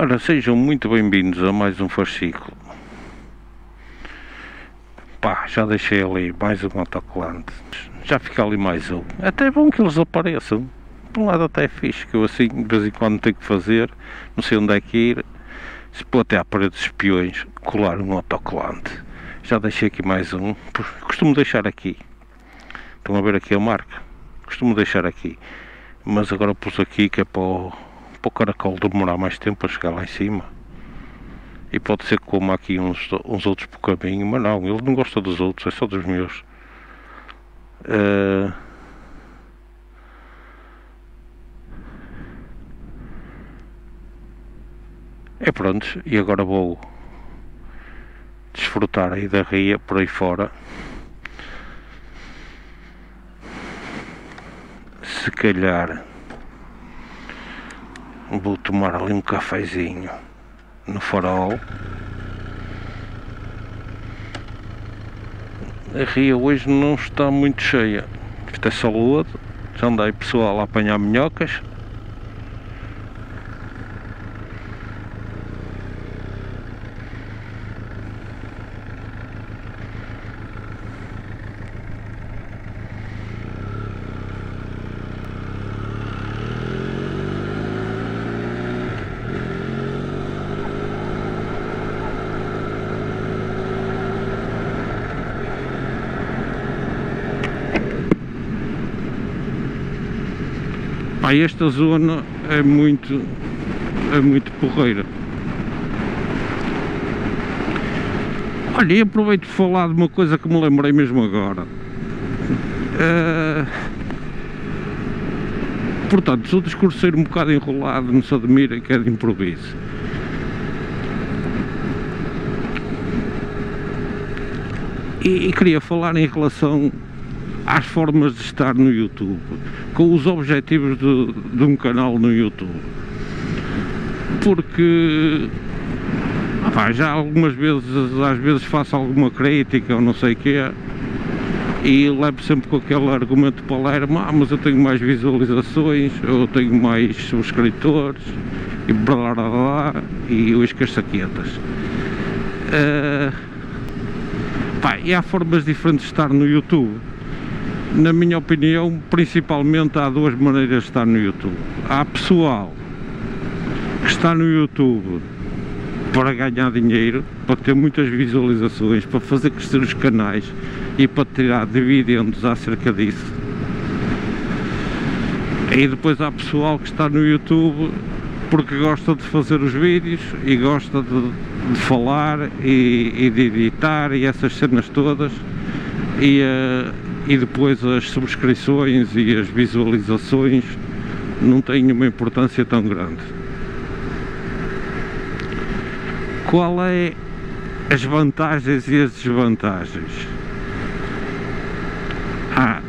Ora, sejam muito bem-vindos a mais um fascículo. Pá, já deixei ali mais um autocolante. Já fica ali mais um. Até é bom que eles apareçam. Por um lado até é fixe, que eu assim de vez em quando tenho que fazer, não sei onde é que ir. Se pôr até à parede dos espiões, colar um autocolante. Já deixei aqui mais um. Costumo deixar aqui. Estão a ver aqui a marca? Costumo deixar aqui. Mas agora pus aqui que é para o para o caracol demorar mais tempo a chegar lá em cima. E pode ser que coma aqui uns, uns outros por caminho, mas não, ele não gosta dos outros, é só dos meus. Uh... É pronto, e agora vou desfrutar aí da ria por aí fora. Se calhar vou tomar ali um cafezinho no farol. A ria hoje não está muito cheia. Isto é só lodo. Já andei pessoal a apanhar minhocas. Pá, esta zona é muito, é muito porreira. Olha, e aproveito de falar de uma coisa que me lembrei mesmo agora. Uh, portanto, sou discurseiro um bocado enrolado, não se admira que é de improviso. E, e queria falar em relação às formas de estar no YouTube, com os objetivos de, de um canal no YouTube. Porque já algumas vezes, às vezes faço alguma crítica ou não sei o que e levo sempre com aquele argumento para ler, ah, mas eu tenho mais visualizações, eu tenho mais subscritores e blá blá blá e os caçaquetas. Uh, pá, e há formas diferentes de estar no YouTube na minha opinião, principalmente há duas maneiras de estar no YouTube. Há pessoal que está no YouTube para ganhar dinheiro, para ter muitas visualizações, para fazer crescer os canais e para tirar dividendos acerca disso. E depois há pessoal que está no YouTube porque gosta de fazer os vídeos e gosta de, de falar e, e, de editar e essas cenas todas e, uh, e depois as subscrições e as visualizações não têm uma importância tão grande. Qual é as vantagens e as desvantagens? Ah,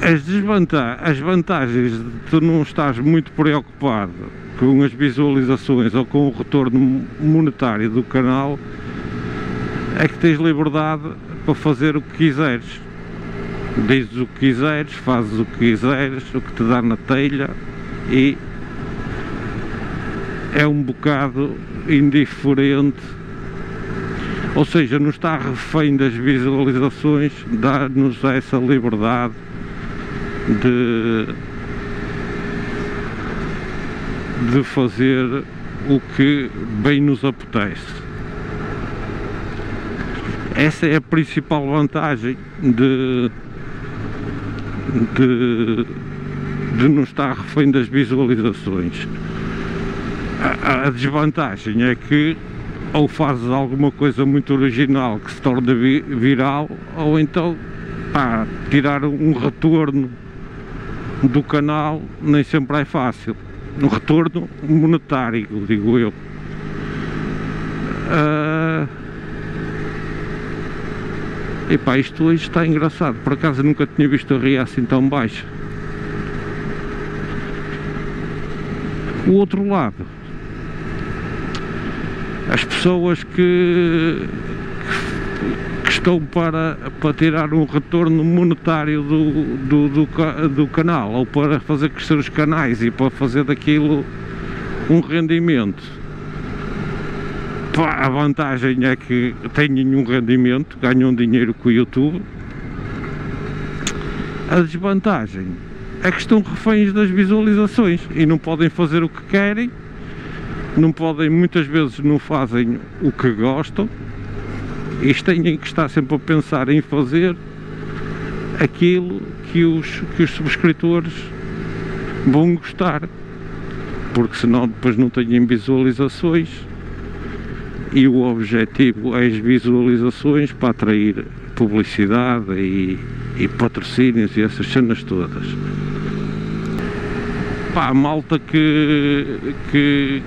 as, desvantagens, as vantagens de tu não estás muito preocupado com as visualizações ou com o retorno monetário do canal é que tens liberdade para fazer o que quiseres. Dizes o que quiseres, fazes o que quiseres, o que te dá na telha e é um bocado indiferente ou seja, não está refém das visualizações, dá-nos essa liberdade de, de fazer o que bem nos apetece. Essa é a principal vantagem de, de, de não estar refém das visualizações. A, a desvantagem é que ou fazes alguma coisa muito original que se torna vi, viral, ou então pá, tirar um retorno do canal nem sempre é fácil. Um retorno monetário, digo eu. Uh, E pá, isto hoje está engraçado. Por acaso nunca tinha visto a ria assim tão baixa. O outro lado, as pessoas que, que estão para, para tirar um retorno monetário do, do, do, do canal ou para fazer crescer os canais e para fazer daquilo um rendimento. Pá, a vantagem é que têm um rendimento, ganham dinheiro com o YouTube. A desvantagem é que estão reféns das visualizações e não podem fazer o que querem, não podem, muitas vezes não fazem o que gostam e têm que estar sempre a pensar em fazer aquilo que os, que os subscritores vão gostar porque senão depois não têm visualizações e o objetivo é as visualizações para atrair publicidade e, e patrocínios e essas cenas todas. Pá, a malta que, que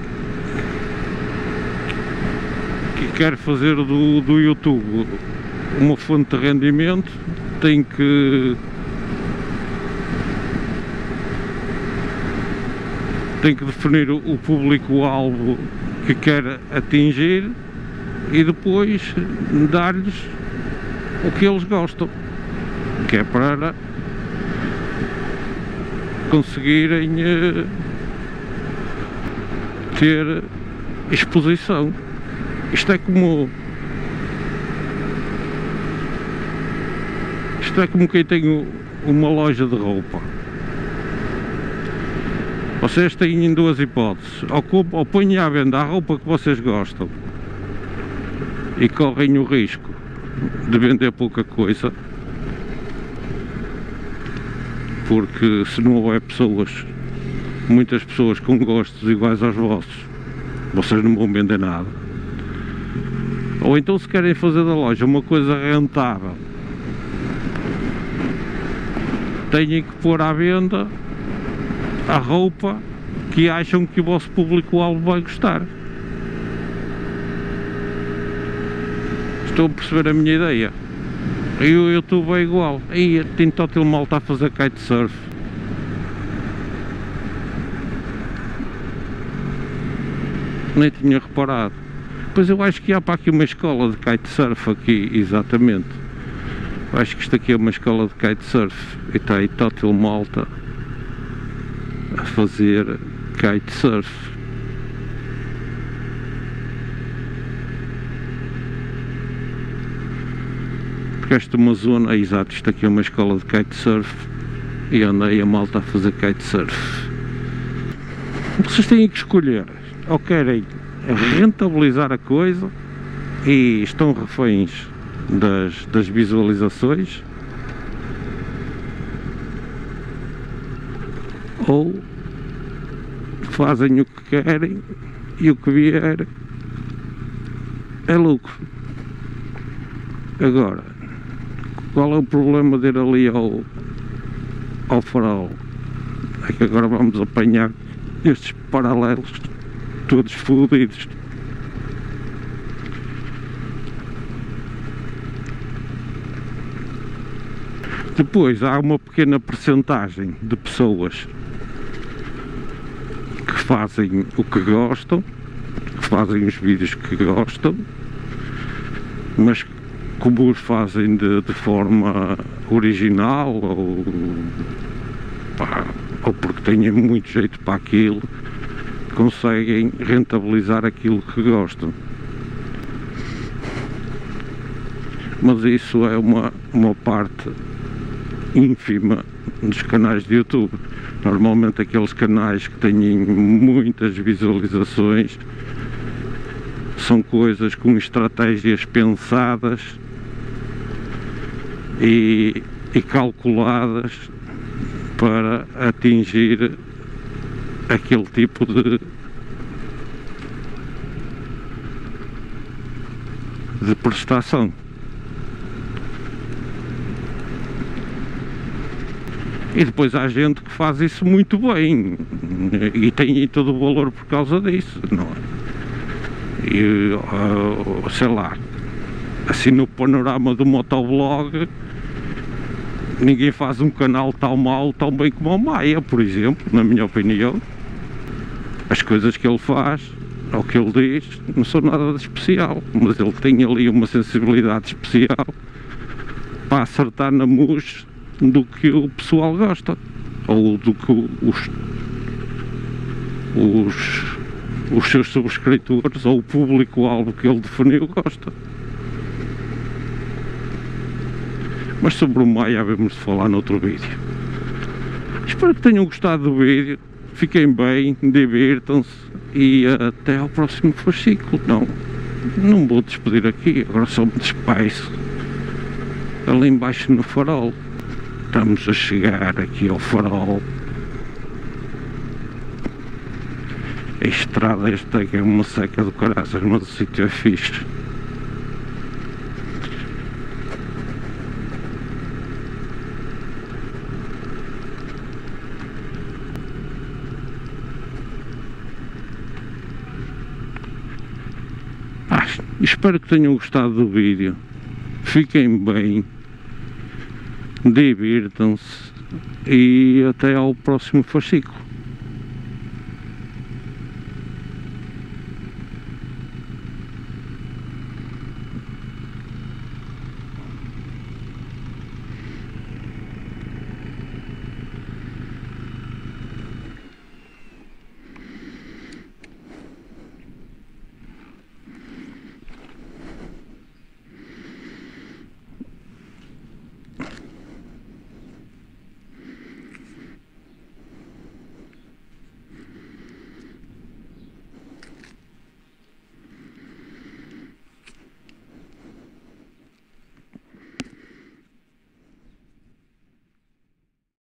que quer fazer do, do YouTube uma fonte de rendimento tem que tem que definir o público-alvo que quer atingir e depois dar-lhes o que eles gostam, que é para conseguirem uh, ter exposição. Isto é como isto é como quem tem uma loja de roupa vocês têm duas hipóteses, ou, ou põem à venda a roupa que vocês gostam e correm o risco de vender pouca coisa porque se não houver pessoas, muitas pessoas com gostos iguais aos vossos, vocês não vão vender nada. Ou então se querem fazer da loja uma coisa rentável, têm que pôr à venda a roupa que acham que o vosso público-alvo vai gostar. Estou a perceber a minha ideia. E o YouTube é igual. Aí tem total mal está a fazer kitesurf. Nem tinha reparado. Pois eu acho que há para aqui uma escola de kitesurf aqui, exatamente. Eu acho que isto aqui é uma escola de kitesurf. E está aí total malta a fazer kitesurf. Porque esta é uma zona, é exato, isto aqui é uma escola de kitesurf e andei a malta a fazer kitesurf. Vocês têm que escolher, ou querem rentabilizar a coisa e estão reféns das, das visualizações ou fazem o que querem e o que vier é lucro. Agora, qual é o problema de ir ali ao, ao farol? É que agora vamos apanhar estes paralelos todos fodidos. Depois há uma pequena percentagem de pessoas fazem o que gostam, fazem os vídeos que gostam, mas como os fazem de, de forma original ou, pá, ou porque têm muito jeito para aquilo, conseguem rentabilizar aquilo que gostam. Mas isso é uma, uma parte ínfima dos canais de YouTube. Normalmente aqueles canais que têm muitas visualizações são coisas com estratégias pensadas e, e calculadas para atingir aquele tipo de de prestação. E depois há gente que faz isso muito bem e tem todo o valor por causa disso, não é? E, uh, sei lá, assim no panorama do motovlog ninguém faz um canal tão mal tão bem como o Maia, por exemplo, na minha opinião. As coisas que ele faz, ou que ele diz, não são nada de especial, mas ele tem ali uma sensibilidade especial para acertar na mousse do que o pessoal gosta, ou do que os, os, os seus subscritores ou o público-alvo que ele definiu gosta. Mas sobre o Maia de falar noutro vídeo. Espero que tenham gostado do vídeo. Fiquem bem, divirtam-se e até ao próximo fascículo. Não, não vou despedir aqui, agora só me despeço. Ali embaixo no farol. Estamos a chegar aqui ao farol. A estrada esta é uma seca do caraças, mas o sítio é fixe. Espero que tenham gostado do vídeo. Fiquem bem. Divirtam-se. E até ao próximo fascículo.